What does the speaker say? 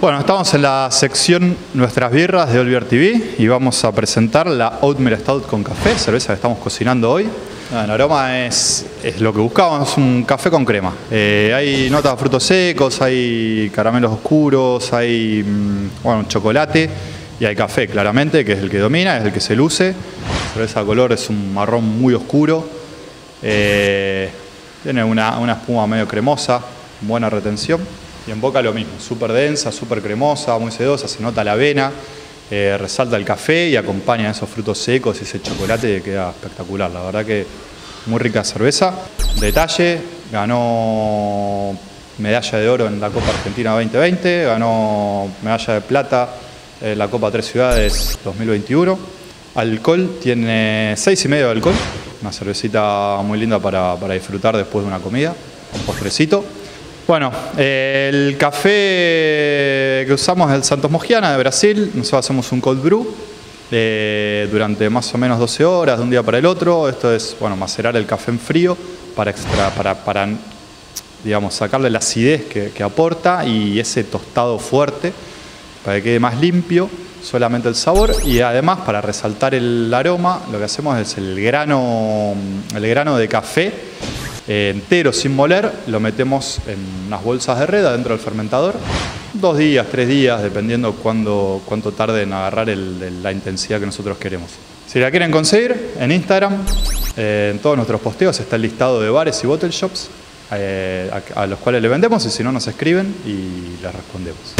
Bueno, estamos en la sección Nuestras Birras de Olvier TV y vamos a presentar la Oatmeal Stout con café, cerveza que estamos cocinando hoy. el aroma es, es, lo que buscábamos, un café con crema. Eh, hay notas de frutos secos, hay caramelos oscuros, hay mm, bueno, chocolate y hay café, claramente, que es el que domina, es el que se luce. La cerveza de color es un marrón muy oscuro. Eh, tiene una, una espuma medio cremosa, buena retención. Y en boca lo mismo, súper densa, súper cremosa, muy sedosa, se nota la avena, eh, resalta el café y acompaña esos frutos secos y ese chocolate que queda espectacular. La verdad que muy rica cerveza. Detalle, ganó medalla de oro en la Copa Argentina 2020, ganó medalla de plata en la Copa Tres Ciudades 2021. Alcohol, tiene 6,5 de alcohol, una cervecita muy linda para, para disfrutar después de una comida, un postrecito. Bueno, el café que usamos es el Santos Mogiana de Brasil. Nosotros hacemos un cold brew eh, durante más o menos 12 horas de un día para el otro. Esto es, bueno, macerar el café en frío para, extra, para, digamos, sacarle la acidez que, aporta y ese tostado fuerte para que quede más limpio solamente el sabor y además para resaltar el aroma lo que hacemos es el grano, el grano de café entero sin moler, lo metemos en unas bolsas de red adentro del fermentador. Dos días, tres días, dependiendo cuándo, cuánto tarde en agarrar la intensidad que nosotros queremos. Si la quieren conseguir, en Instagram, eh, en todos nuestros posteos está el listado de bares y bottle shops eh, a, a los cuales le vendemos y si no nos escriben y les respondemos.